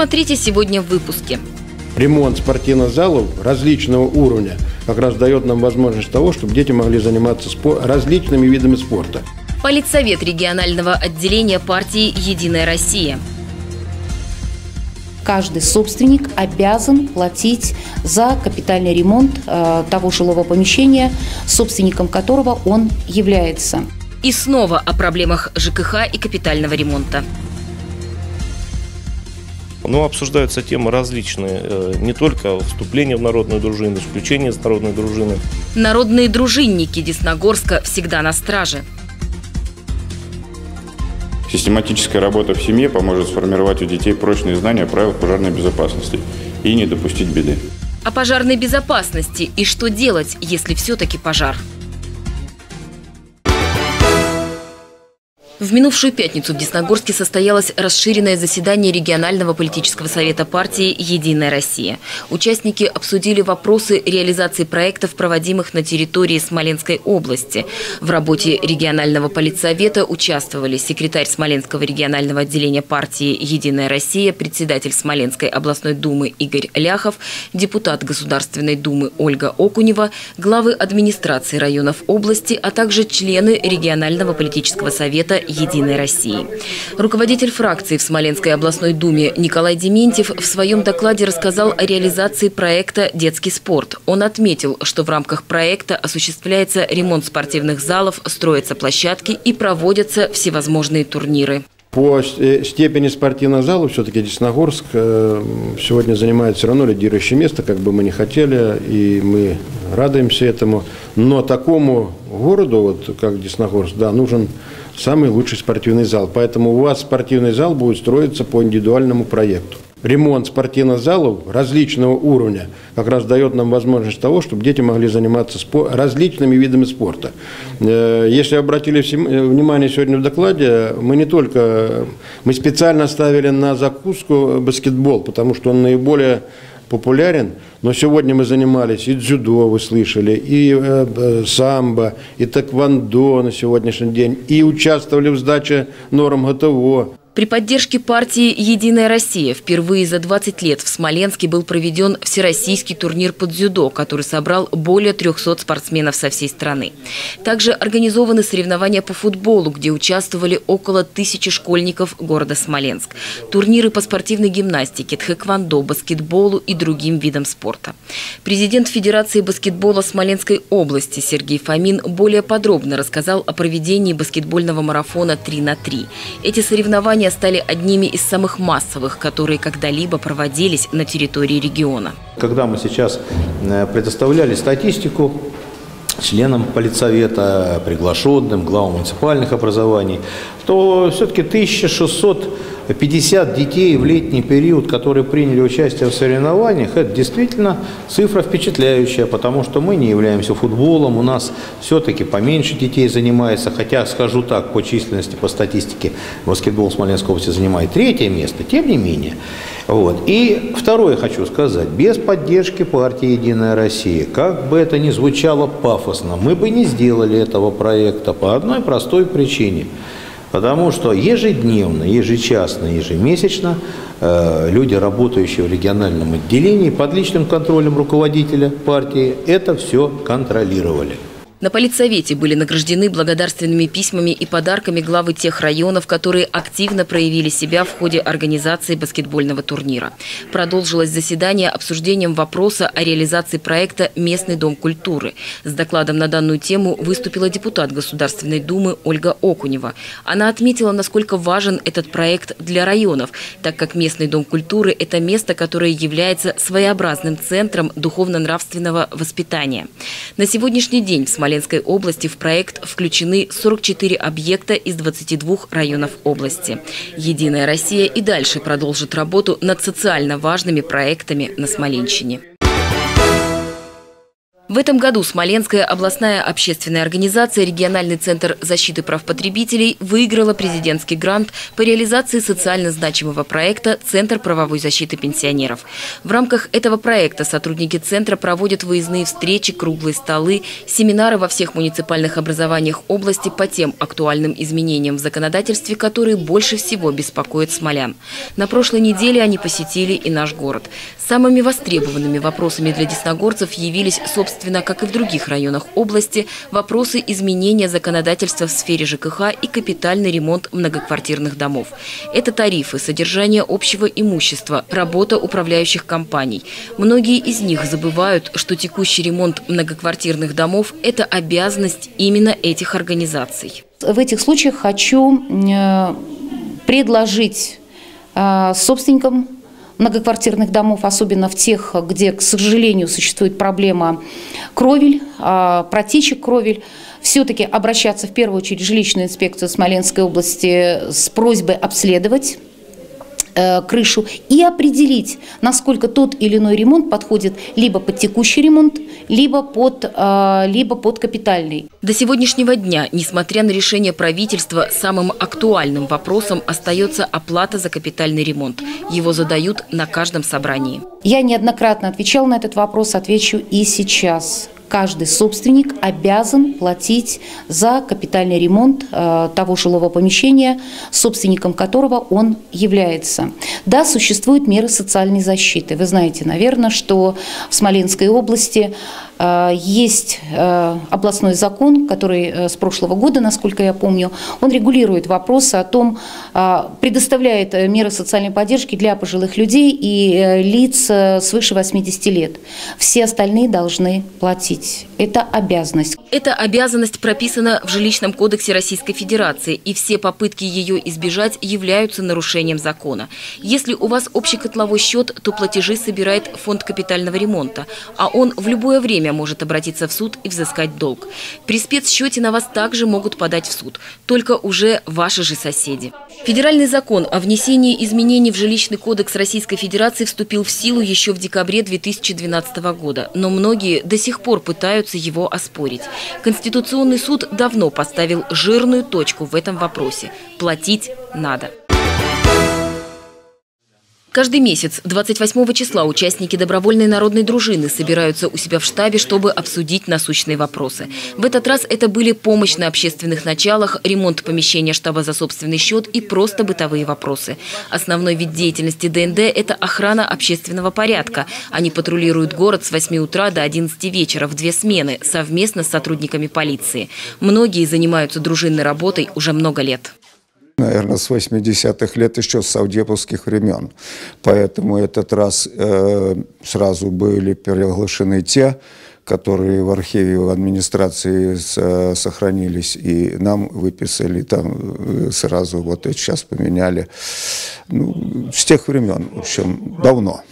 Смотрите сегодня в выпуске. Ремонт спортивных залов различного уровня как раз дает нам возможность того, чтобы дети могли заниматься спор- различными видами спорта. Политсовет регионального отделения партии «Единая Россия». каждый собственник обязан платить за капитальный ремонт э, того жилого помещения, собственником которого он является. И снова о проблемах ЖКХ и капитального ремонта. Но обсуждаются темы различные, э, не только вступление в народную дружину, исключение из народной дружины. Народные дружинники Десногорска всегда на страже. Систематическая работа в семье поможет сформировать у детей прочные знания правил пожарной безопасности и не допустить беды. О пожарной безопасности и что делать, если все-таки пожар. В минувшую пятницу в Десногорске состоялось расширенное заседание регионального политического совета партии «Единая Россия». Участники обсудили вопросы реализации проектов, проводимых на территории Смоленской области. В работе регионального политсовета участвовали секретарь Смоленского регионального отделения партии «Единая Россия», председатель Смоленской областной думы Игорь Ляхов, депутат Государственной думы Ольга Окунева, главы администрации районов области, а также члены регионального политического совета «Единой России». Руководитель фракции в Смоленской областной думе Николай Дементьев в своем докладе рассказал о реализации проекта «Детский спорт». Он отметил, что в рамках проекта осуществляется ремонт спортивных залов, строятся площадки и проводятся всевозможные турниры. По э, степени спортивного зала все-таки Десногорск э, сегодня занимает все равно лидирующее место, как бы мы не хотели, и мы радуемся этому. Но такому городу, вот как Десногорск, да, нужен самый лучший спортивный зал. Поэтому у вас спортивный зал будет строиться по индивидуальному проекту. Ремонт спортивных залов различного уровня как раз дает нам возможность того, чтобы дети могли заниматься спор- различными видами спорта. Э, Если обратили э, внимание сегодня в докладе, мы не только, мы специально ставили на закуску баскетбол, потому что он наиболее популярен, но сегодня мы занимались и дзюдо, вы слышали, и э, самбо, и тэквондо на сегодняшний день, и участвовали в сдаче норм ГТО. При поддержке партии «Единая Россия» впервые за 20 лет в Смоленске был проведен всероссийский турнир по дзюдо, который собрал более 300 спортсменов со всей страны. Также организованы соревнования по футболу, где участвовали около тысячи школьников города Смоленск. Турниры по спортивной гимнастике, тхэквондо, баскетболу и другим видам спорта. Президент Федерации баскетбола Смоленской области Сергей Фомин более подробно рассказал о проведении баскетбольного марафона 3 на 3. Эти соревнования стали одними из самых массовых, которые когда-либо проводились на территории региона. Когда мы сейчас э, предоставляли статистику членам политсовета, приглашенным, главам муниципальных образований, то все-таки 1650 детей в летний период, которые приняли участие в соревнованиях, это действительно цифра впечатляющая, потому что мы не являемся футболом, у нас все-таки поменьше детей занимается, хотя, скажу так, по численности, по статистике, баскетбол Смоленской области занимает третье место, тем не менее. Вот. И второе хочу сказать, без поддержки партии «Единая Россия», как бы это ни звучало пафосно, мы бы не сделали этого проекта по одной простой причине – Потому что ежедневно, ежечасно, ежемесячно э, люди, работающие в региональном отделении, под личным контролем руководителя партии, это все контролировали. На политсовете были награждены благодарственными письмами и подарками главы тех районов, которые активно проявили себя в ходе организации баскетбольного турнира. Продолжилось заседание обсуждением вопроса о реализации проекта «Местный дом культуры». С докладом на данную тему выступила депутат Государственной Думы Ольга Окунева. Она отметила, насколько важен этот проект для районов, так как Местный дом культуры – это место, которое является своеобразным центром духовно-нравственного воспитания. На сегодняшний день в Смоленске Смоленской области в проект включены 44 объекта из 22 районов области. «Единая Россия» и дальше продолжит работу над социально важными проектами на Смоленщине. В этом году Смоленская областная общественная организация «Региональный центр защиты прав потребителей» выиграла президентский грант по реализации социально значимого проекта «Центр правовой защиты пенсионеров». В рамках этого проекта сотрудники центра проводят выездные встречи, круглые столы, семинары во всех муниципальных образованиях области по тем актуальным изменениям в законодательстве, которые больше всего беспокоят смолян. На прошлой неделе они посетили и наш город. Самыми востребованными вопросами для десногорцев явились, собственно, как и в других районах области, вопросы изменения законодательства в сфере ЖКХ и капитальный ремонт многоквартирных домов. Это тарифы, содержание общего имущества, работа управляющих компаний. Многие из них забывают, что текущий ремонт многоквартирных домов – это обязанность именно этих организаций. В этих случаях хочу э, предложить э, собственникам многоквартирных домов, особенно в тех, где, к сожалению, существует проблема кровель, а, протечек кровель, все-таки обращаться в первую очередь в жилищную инспекцию Смоленской области с просьбой обследовать Э, крышу и определить, насколько тот или иной ремонт подходит либо под текущий ремонт, либо под, э, либо под капитальный. До сегодняшнего дня, несмотря на решение правительства, самым актуальным вопросом остается оплата за капитальный ремонт. Его задают на каждом собрании. Я неоднократно отвечал на этот вопрос, отвечу и сейчас каждый собственник обязан платить за капитальный ремонт э, того жилого помещения, собственником которого он является. Да, существуют меры социальной защиты. Вы знаете, наверное, что в Смоленской области есть э, областной закон, который с прошлого года, насколько я помню, он регулирует вопросы о том, предоставляет меры социальной поддержки для пожилых людей и лиц свыше 80 лет. Все остальные должны платить. Это обязанность. Эта обязанность прописана в жилищном кодексе Российской Федерации, и все попытки ее избежать являются нарушением закона. Если у вас общий котловой счет, то платежи собирает фонд капитального ремонта, а он в любое время может обратиться в суд и взыскать долг. При спецсчете на вас также могут подать в суд, только уже ваши же соседи. Федеральный закон о внесении изменений в жилищный кодекс Российской Федерации вступил в силу еще в декабре 2012 года, но многие до сих пор пытаются его оспорить. Конституционный суд давно поставил жирную точку в этом вопросе. Платить надо. Каждый месяц 28 числа участники добровольной народной дружины собираются у себя в штабе, чтобы обсудить насущные вопросы. В этот раз это были помощь на общественных началах, ремонт помещения штаба за собственный счет и просто бытовые вопросы. Основной вид деятельности ДНД – это охрана общественного порядка. Они патрулируют город с 8 утра до 11 вечера в две смены совместно с сотрудниками полиции. Многие занимаются дружинной работой уже много лет наверное, с 80-х лет, еще с саудеповских времен. Поэтому этот раз э, сразу были приглашены те, которые в архиве в администрации с, сохранились, и нам выписали там э, сразу, вот это сейчас поменяли, ну, с тех времен, в общем, давно.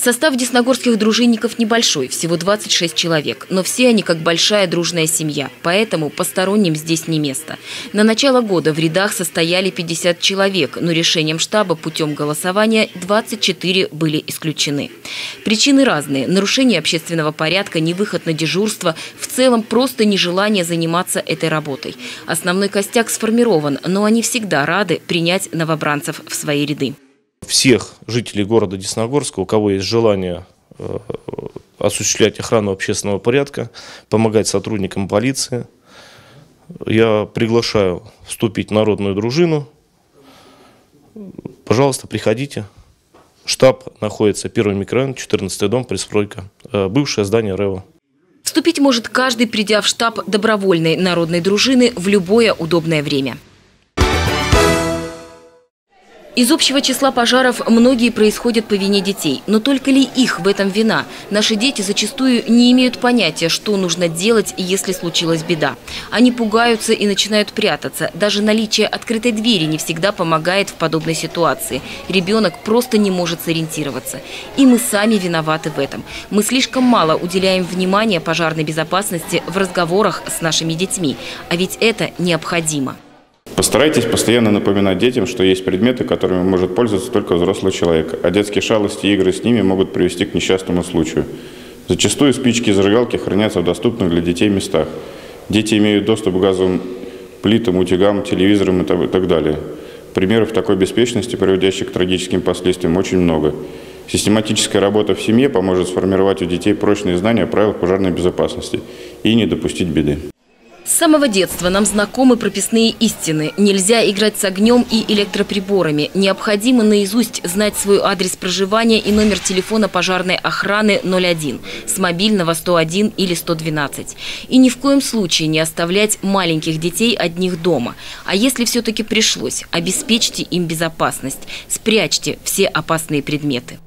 Состав десногорских дружинников небольшой, всего 26 человек, но все они как большая дружная семья, поэтому посторонним здесь не место. На начало года в рядах состояли 50 человек, но решением штаба путем голосования 24 были исключены. Причины разные – нарушение общественного порядка, невыход на дежурство, в целом просто нежелание заниматься этой работой. Основной костяк сформирован, но они всегда рады принять новобранцев в свои ряды всех жителей города Десногорска, у кого есть желание э, осуществлять охрану общественного порядка, помогать сотрудникам полиции. Я приглашаю вступить в народную дружину. Пожалуйста, приходите. Штаб находится первый микрорайон, 14 дом, Престройка, э, бывшее здание РЭВО. Вступить может каждый, придя в штаб добровольной народной дружины в любое удобное время. Из общего числа пожаров многие происходят по вине детей. Но только ли их в этом вина? Наши дети зачастую не имеют понятия, что нужно делать, если случилась беда. Они пугаются и начинают прятаться. Даже наличие открытой двери не всегда помогает в подобной ситуации. Ребенок просто не может сориентироваться. И мы сами виноваты в этом. Мы слишком мало уделяем внимания пожарной безопасности в разговорах с нашими детьми. А ведь это необходимо. Постарайтесь постоянно напоминать детям, что есть предметы, которыми может пользоваться только взрослый человек, а детские шалости и игры с ними могут привести к несчастному случаю. Зачастую спички и зажигалки хранятся в доступных для детей местах. Дети имеют доступ к газовым плитам, утюгам, телевизорам и так далее. Примеров такой беспечности, приводящих к трагическим последствиям, очень много. Систематическая работа в семье поможет сформировать у детей прочные знания о правилах пожарной безопасности и не допустить беды. С самого детства нам знакомы прописные истины. Нельзя играть с огнем и электроприборами. Необходимо наизусть знать свой адрес проживания и номер телефона пожарной охраны 01, с мобильного 101 или 112. И ни в коем случае не оставлять маленьких детей одних дома. А если все-таки пришлось, обеспечьте им безопасность. Спрячьте все опасные предметы.